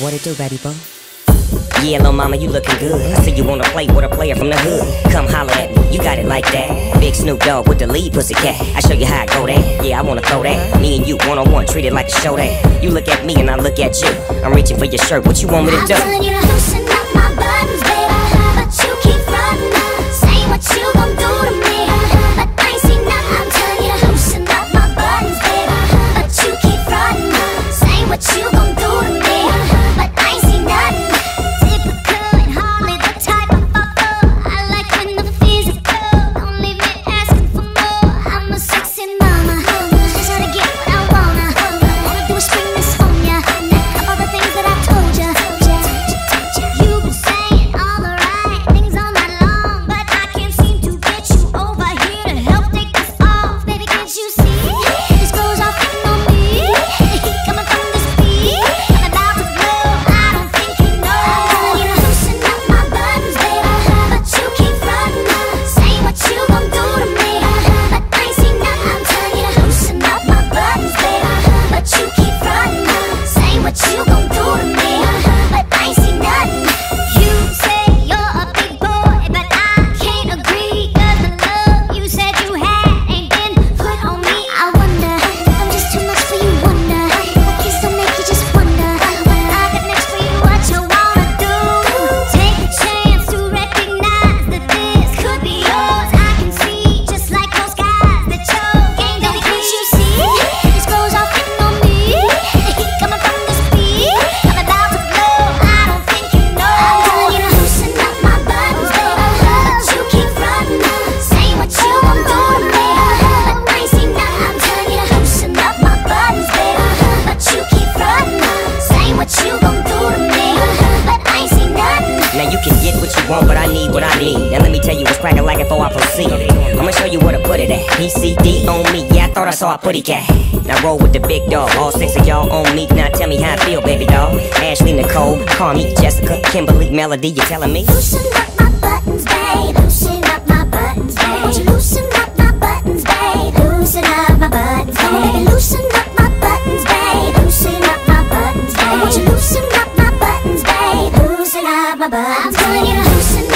What it do, baby boo? Yeah, little mama, you looking good. I see you wanna play with a player from the hood. Come holler at me, you got it like that. Big Snoop Dogg with the lead pussy cat. I show you how I go that. Yeah, I wanna throw that. Me and you one on one, treat it like a show that. You look at me and I look at you. I'm reaching for your shirt. What you want me to do? thought I saw a putty cat. Now roll with the big dog. All six of y'all on me. Now tell me how I feel, baby dog. Ashley, Nicole, Carmit Jessica, Kimberly, Melody, you telling me? Loosen up my buttons, babe. Loosen up my buttons, babe. Won't you loosen up my buttons, babe? Loosen up my buttons, babe. Loosen up my buttons, babe. Loosen up my buttons, babe. Won't you loosen up my buttons, babe? Loosen up my buttons. I'm telling you, loosen